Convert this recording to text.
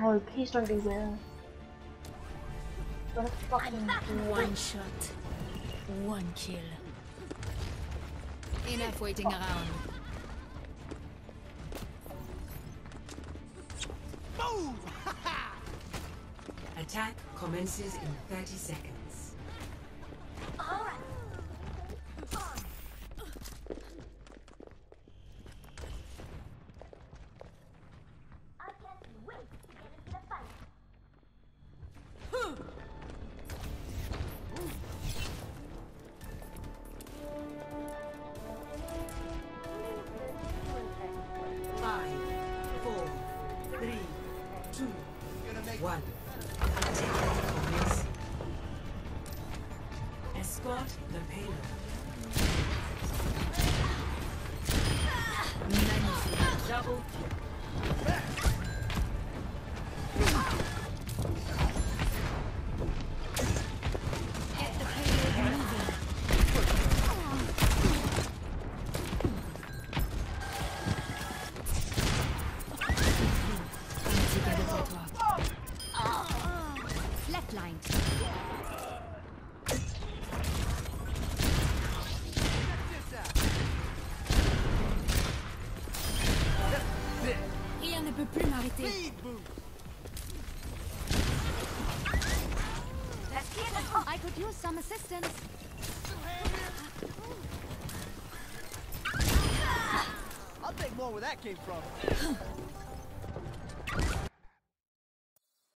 Oh, please don't do that. Don't fucking do One shot. One kill. Enough waiting around. Attack commences in 30 seconds. One. Escort the payload. Double kill. Flatline. Rien ne peut plus m'arrêter. I could use some assistance. I'll take more where that came from.